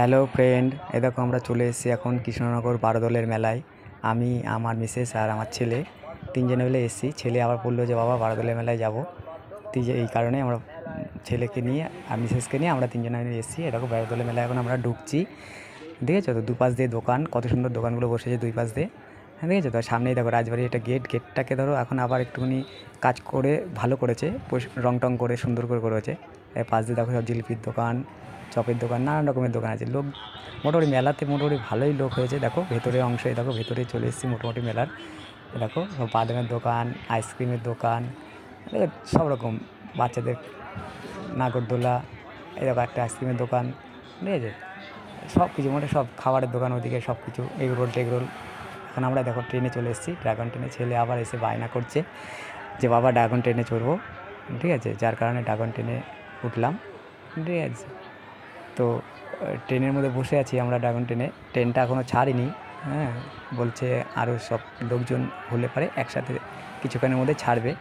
Hello friend, এ দেখো আমরা চলে এসেছি এখন কৃষ্ণনগর বারোদলের মেলায়। আমি, আমার মিসেস আর আমার ছেলে, তিনজনে মিলে এসেছি। ছেলে আবার বলল যে, বাবা বারোদলের মেলায় যাব। তুই এই কারণে আমরা ছেলেকে নিয়ে আর মিসেসকে নিয়ে আমরা তিনজনে মিলে এসেছি। এরকম বারোদলের মেলায় এখন আমরা ঢুকছি। দেখেছ তো? দুপাশ দিয়ে দোকান, কত সুন্দর দোকানগুলো বসেছে দুই পাশ দিয়ে। হ্যাঁ দেখেছ তো? সামনেই দেখো রাজবাড়ির একটা গেট। গেটটাকে ধরো এখন আবার একটুখানি কাজ করে ভালো করেছে। রং টং করে সুন্দর করে করেছে। পাশ দিয়ে দেখো সব জিলিপির দোকান। চপের দোকান, নানান রকমের দোকান আছে। লোক মোটামুটি মেলাতে মোটামুটি ভালোই লোক হয়েছে। দেখো ভেতরের অংশে দেখো, ভেতরে চলে এসেছি মোটামুটি মেলার। দেখো বাদামের দোকান, আইসক্রিমের দোকান সব রকম বাচ্চাদের নাগরদোলা দেখো একটা আইসক্রিমের দোকান, ঠিক আছে? সব কিছু, মোটে সব খাবারের দোকান ওদিকে, সব কিছু এগ রোল টেগ রোল এখন আমরা দেখো ট্রেনে চলে এসেছি, ড্রাগন ট্রেনে ছেলে আবার এসে বায়না করছে যে, বাবা, ড্রাগন ট্রেনে চড়বো। ঠিক আছে? যার কারণে ড্রাগন ট্রেনে উঠলাম, ঠিক আছে? তো ট্রেনের মধ্যে বসে আছি আমরা ড্রাগন ট্রেনে। ট্রেনটা এখনও ছাড়িনি হ্যাঁ বলছে আরও সব লোকজন হলে পারে একসাথে কিছুক্ষণের মধ্যে ছাড়বে।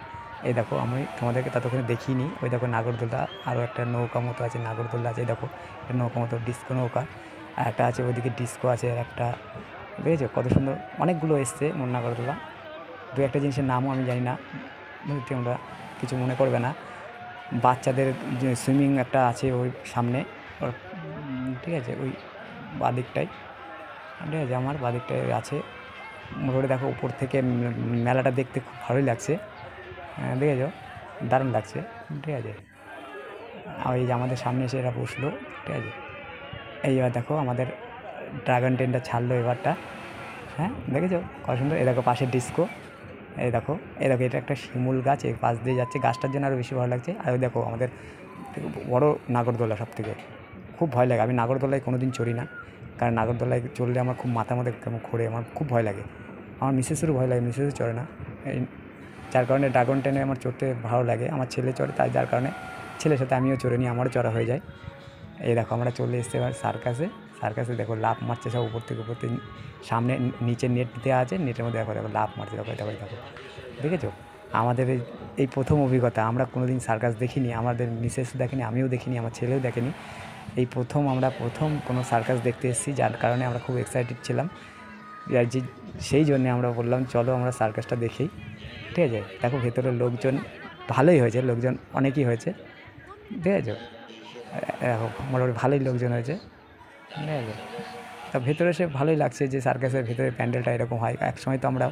এই দেখো, আমি তোমাদেরকে ততক্ষণে দেখিনি। ওই দেখো নাগরদোলা আরও একটা নৌকা মতো আছে নাগরদোলা আছে দেখো, একটা নৌকা মতো, ডিস্কো নৌকা। আর একটা আছে ওইদিকে ডিস্কো আছে, আর একটা দেখেছ কত সুন্দর, অনেকগুলো এসছে মোর নাগরদোলা দু একটা জিনিসের নামও আমি জানি না, বুঝতে তোমরা কিছু মনে করবে না। বাচ্চাদের সুইমিং একটা আছে ওই সামনে, ওর ঠিক আছে ওই বাদিকটাই ঠিক আছে আমার বাদিকটায় আছে। মোটামুটি দেখো উপর থেকে মেলাটা দেখতে খুব ভালোই লাগছে। হ্যাঁ, দেখেছ দারুণ লাগছে। ঠিক আছে। আর এই যে আমাদের সামনে এসে এরা বসল ঠিক আছে। এই এবার দেখো আমাদের ড্রাগন ট্রেনটা ছাড়লো এবারটা। হ্যাঁ দেখেছ? কত সুন্দর। এ দেখো পাশের ডিস্কো। এই দেখো এই দেখো এটা একটা শিমুল গাছ এই পাশ দিয়ে যাচ্ছে। গাছটার জন্য আরও বেশি ভালো লাগছে। আর দেখো আমাদের বড় নাগরদোলা সব থেকে খুব ভয় লাগে। আমি নাগরদোলায় কোনো দিন চড়ি না। কারণ নাগরদোলায় চললে আমার খুব মাথা মধ্যে কেমন ঘোরে, আমার খুব ভয় লাগে। আমার মিসেসেরও ভয় লাগে, মিসেসও চড়ে না। যার কারণে ড্রাগন ট্রেনে আমার চড়তে ভালো লাগে। আমার ছেলে চড়ে, তাই যার কারণে ছেলের সাথে আমিও চড়ে নিই আমারও চড়া হয়ে যায়। এই দেখো, আমরা চলে এসেছি এবার সার্কাসে। সার্কাসে দেখো লাভ মারছে সব উপর থেকে উপর থেকে। সামনে নিচে নেট দেওয়া আছে, নেটের মধ্যে দেখো দেখো লাভ মারছে, দেখো দেখো দেখো। দেখেছ? আমাদের এই প্রথম অভিজ্ঞতা। আমরা কোনো দিন সার্কাস দেখিনি, আমাদের মিসেস দেখেনি, আমিও দেখিনি, আমার ছেলেও দেখেনি। এই প্রথম আমরা প্রথম কোনো সার্কাস দেখতে এসেছি, যার কারণে আমরা খুব এক্সাইটেড ছিলাম। আর যে, সেই জন্যে আমরা বললাম, চলো আমরা সার্কাসটা দেখি। ঠিক আছে? দেখো ভেতরে লোকজন ভালোই হয়েছে, লোকজন অনেকই হয়েছে। ঠিক আছে? মোটামুটি ভালোই লোকজন হয়েছে। ঠিক আছে? তা ভেতরে সে ভালোই লাগছে যে সার্কাসের ভেতরে প্যান্ডেলটা এরকম হয়। একসময় তো আমরা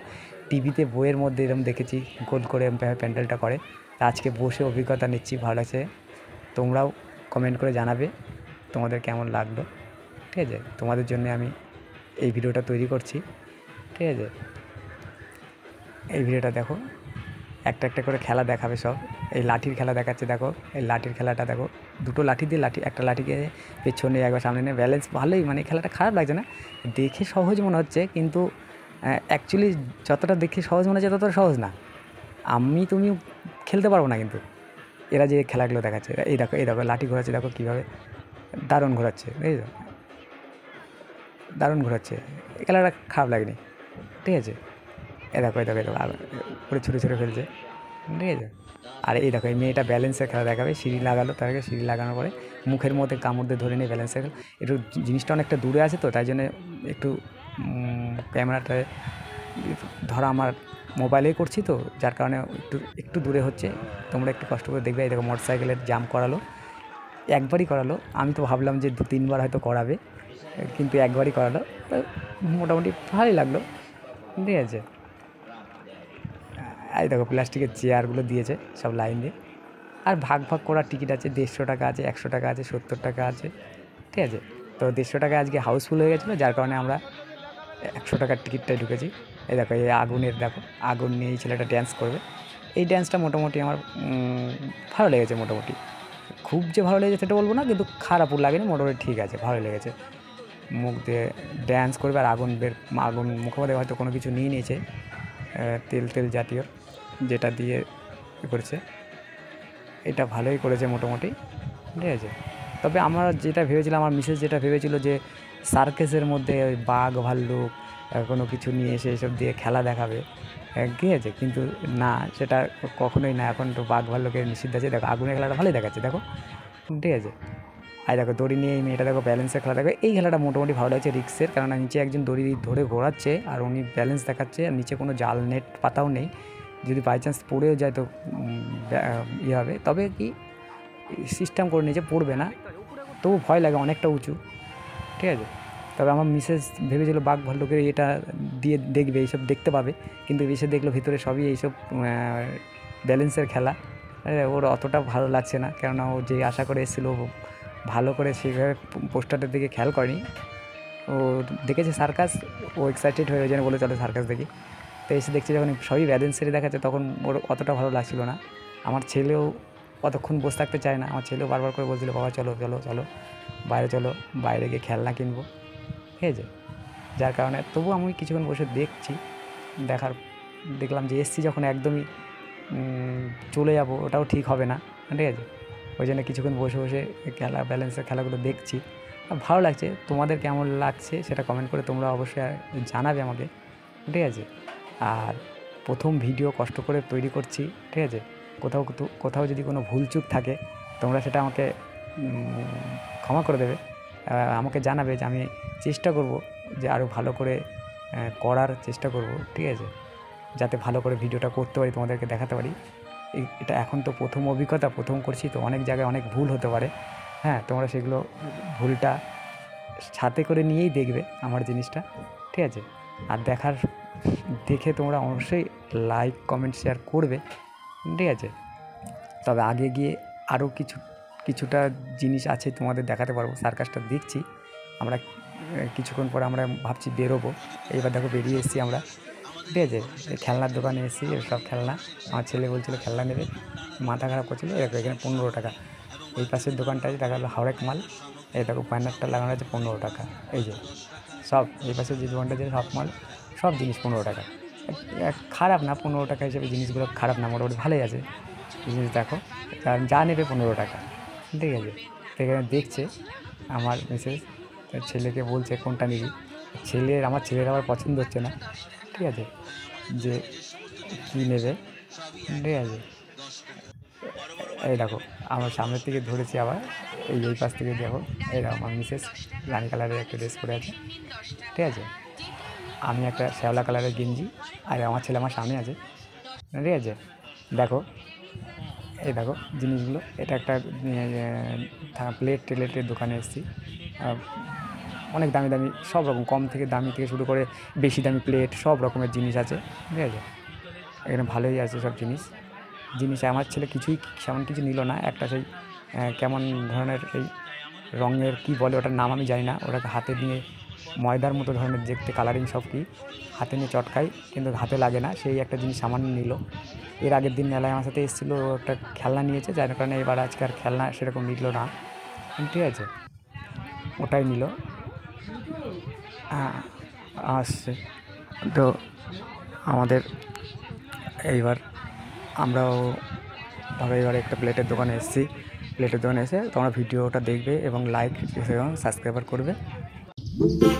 টিভিতে বইয়ের মধ্যে এরকম দেখেছি, গোল করে প্যান্ডেলটা করে। আজকে বসে অভিজ্ঞতা নিচ্ছি, ভালো লাগছে। তোমরাও কমেন্ট করে জানাবে। তোমাদের কেমন লাগল? ঠিক আছে? তোমাদের জন্য আমি এই ভিডিওটা তৈরি করছি। ঠিক আছে? এই ভিডিওটা দেখো। একটা একটা করে খেলা দেখাবে সব। এই লাঠির খেলা দেখাচ্ছে, দেখো। এই লাঠির খেলাটা দেখো। দুটো লাঠি দিয়ে লাঠি, একটা লাঠিকে পেছনে একবার সামনে নিয়ে ব্যালেন্স ভালোই মানে খেলাটা খারাপ লাগছে না? দেখে সহজ মনে হচ্ছে, কিন্তু অ্যাকচুয়ালি যতটা দেখে সহজ মনে হচ্ছে ততটা সহজ না। আমি তুমি খেলতে পারব না কিন্তু। এরা যে খেলাগুলো দেখাচ্ছে, এই দেখো এই দেখো, লাঠি ঘোরাচ্ছে, দেখো কীভাবে দারুণ ঘোরাচ্ছে বুঝেছ? দারুণ ঘোরাচ্ছে। খেলাটা খারাপ লাগেনি ঠিক আছে? এ দেখো এই দেখো এই দেখো উপরে ছুটে ছুটে ফেলছে ঠিক আছে? আর এই দেখো এই মেয়েটা ব্যালেন্সের খেলা দেখাবে সিঁড়ি লাগালো তাকে সিঁড়ি লাগানোর পরে মুখের মধ্যে কামড় দিয়ে ধরে নিয়ে ব্যালেন্সের খেলা একটু জিনিসটা অনেকটা দূরে আছে তো তাই জন্য একটু উম, ক্যামেরাটা ধরা আমার মোবাইলেই করছি তো যার কারণে একটু একটু দূরে হচ্ছে। তোমরা একটু কষ্ট করে দেখবে এই দেখো মোটর সাইকেলের জাম করালো। একবারই করালো। আমি তো ভাবলাম যে দু, তিনবার হয়তো করাবে, কিন্তু একবারই করালো। তো মোটামুটি ভালোই লাগল। ঠিক আছে। এই দেখো, প্লাস্টিকের চেয়ারগুলো দিয়েছে সব লাইন দিয়ে। আর ভাগ ভাগ করার টিকিট আছে, দেড়শো টাকা আছে, একশো টাকা আছে, সত্তর টাকা আছে। ঠিক আছে। তো দেড়শো টাকা আজকে হাউসফুল হয়ে গেছিল, যার কারণে আমরা একশো টাকার টিকিটটাই ঢুকেছি। এই দেখো, এই আগুনের, দেখো, আগুন নিয়ে এই ছেলেটা ড্যান্স করবে। এই ড্যান্সটা মোটামুটি আমার ভালো লেগেছে মোটামুটি। খুব যে ভালো লেগেছে সেটা বলব না, কিন্তু খারাপও লাগেনি, মোটামুটি ঠিক আছে ভালো লেগেছে। মুখ দিয়ে ড্যান্স করবে আর আগুন বের, আগুন মুখোপাধ্যায় হয়তো কোনো কিছু নিয়ে নিয়েছে তেল তেল জাতীয়, যেটা দিয়ে করেছে। এটা ভালোই করেছে মোটামুটি, ঠিক আছে। তবে আমার যেটা ভেবেছিলাম, আমার মিসেস যেটা ভেবেছিল যে সার্কেসের মধ্যে ওই বাঘ, ভাল্লুক কোনো কিছু নিয়ে এসে এসব দিয়ে খেলা দেখাবে। ঠিক আছে? কিন্তু না, সেটা কখনোই না। এখন তো বাঘ, ভাল্লুকের নিষিদ্ধ আছে। দেখো, আগুনের খেলাটা ভালোই দেখাচ্ছে, দেখো। ঠিক আছে? আর দেখো, দড়ি নিয়ে এই মেয়েটা দেখো ব্যালেন্সের খেলা দেখো। এই খেলাটা মোটামুটি ভালো লাগছে রিক্সের কারণ নিচে একজন দড়ি ধরে ঘোরাচ্ছে আর উনি ব্যালেন্স দেখাচ্ছে। আর নিচে কোনো জাল, নেট, পাতাও নেই। যদি বাই চান্স পড়েও যায় তো ইয়ে হবে। তবে কি সিস্টেম করে নিয়েছে, পড়বে না। তবু ভয় লাগে, অনেকটা উঁচু। ঠিক আছে? তবে আমার মিসেস ভেবেছিল, বাঘ ভাল্লুকের এটা দিয়ে দেখবে, এইসব দেখতে পাবে। কিন্তু এসে দেখল ভিতরে সবই এইসব ব্যালেন্সের খেলা। ওর অতটা ভালো লাগছে না, কেননা ও যে আশা করে এসেছিল ভালো করে সেইভাবে পোস্টারটার দিকে খেয়াল করেনি। ও দেখেছে সার্কাস, ও এক্সাইটেড হয়ে যেন বলে চলো সার্কাস দেখি। তো এসে দেখছি যখন সবই ব্যালেন্সেরই দেখাচ্ছে, তখন ওর অতটা ভালো লাগছিল না। আমার ছেলেও অতক্ষণ বসে থাকতে চায় না, আমার ছেলেও বারবার করে বলছিল, বাবা, চলো চলো চলো, বাইরে চলো, বাইরে গিয়ে খেলনা কিনবো। ঠিক আছে যার কারণে তবু আমি কিছুক্ষণ বসে দেখছি, দেখার, দেখলাম যে এসছি যখন একদমই চলে যাব, ওটাও ঠিক হবে না, ঠিক আছে? ওই জন্য কিছুক্ষণ বসে বসে খেলা ব্যালেন্সের খেলাগুলো দেখছি। ভালো লাগছে, তোমাদের কেমন লাগছে সেটা কমেন্ট করে তোমরা অবশ্যই জানাবে আমাকে, ঠিক আছে? আর প্রথম ভিডিও কষ্ট করে তৈরি করছি, ঠিক আছে? কোথাও কোথাও- যদি কোনো ভুলচুক থাকে, তোমরা সেটা আমাকে ক্ষমা করে দেবে। আমাকে জানাবে যে আমি চেষ্টা করব যে আরও ভালো করে করার চেষ্টা করব, ঠিক আছে? যাতে ভালো করে ভিডিওটা করতে পারি, তোমাদেরকে দেখাতে পারি। এটা এখন তো প্রথম অভিজ্ঞতা, প্রথম করছি, তো অনেক জায়গায় অনেক ভুল হতে পারে। হ্যাঁ তোমরা সেগুলো ভুলটা সাথে করে নিয়েই দেখবে আমার জিনিসটা, ঠিক আছে? আর দেখার, দেখে তোমরা অবশ্যই লাইক কমেন্ট শেয়ার করবে, ঠিক আছে? তবে আগে গিয়ে আরও কিছু কিছুটা জিনিস আছে তোমাদের দেখাতে পারব, সার্কাসটা দেখছি। আমরা কিছুক্ষণ পর আমরা ভাবছি বেরোবো। এইবার দেখো বেরিয়ে এসেছি আমরা। ঠিক আছে খেলনার দোকানে এসেছি সব খেলনা। আমার ছেলে বলছিল খেলনা নেবে। মাথা খারাপ করছিল দেখো এখানে পনেরো টাকা। এই পাশের দোকানটায় দেখা গেলো হাওড়াক মাল। এই দেখো ব্যানারটা লাগানো আছে পনেরো টাকা। এই যে, সব, এই পাশে যে দোকানটা আছে সব মাল, সব জিনিস পনেরো টাকা। খারাপ না, পনেরো টাকা হিসেবে জিনিসগুলো খারাপ না, মোটামুটি ভালোই আছে। জিনিস দেখো যা নেবে পনেরো টাকা। ঠিক আছে। তো এখানে দেখছে আমার মেসেজ ছেলেকে বলছে, কোনটা নিবি? ছেলের আমার ছেলের আবার পছন্দ হচ্ছে না। ঠিক আছে। যে কী নেবে? ঠিক আছে। এই দেখো, আমার সামনের থেকে ধরেছি আবার। এই এই পাশ থেকে দেখো দেখো আমার মিসেস রানি কালারের একটা ড্রেস পরে আছে। ঠিক আছে। আমি একটা শ্যাওলা কালারের গেঞ্জি, আর আমার ছেলে আমার সামনে আছে। ঠিক আছে। দেখো এই দেখো জিনিসগুলো। এটা একটা প্লেট টেলেটের দোকানে এসেছি। অনেক দামি দামি, সব রকম, কম থেকে দামি থেকে শুরু করে বেশি দামি প্লেট সব রকমের জিনিস আছে, ঠিক আছে? এখানে ভালোই আছে সব জিনিস। জিনিস আমার ছেলে কিছুই সেমন কিছু নিল না। একটা সেই কেমন ধরনের এই রঙের কি বলে ওটার নাম আমি জানি না। ওটাকে হাতে নিয়ে ময়দার মতো ধরনের দেখতে কালারিং সব কি? হাতে নিয়ে চটকাই কিন্তু হাতে লাগে না সেই একটা জিনিস সামান্য নিল। এর আগের দিন মেলায় আমার সাথে এসেছিল একটা খেলনা নিয়েছে যার কারণে এবার আজকে আর খেলনা সেরকম নিল না। ঠিক আছে? ওটাই নিল। হ্যাঁ, আসছে। তো আমাদের এইবার আমরাও ধরো এবার একটা প্লেটের দোকানে এসেছি। প্লেটের দোকানে এসে তোমরা ভিডিওটা দেখবে এবং লাইক এবং সাবস্ক্রাইবার করবে। Música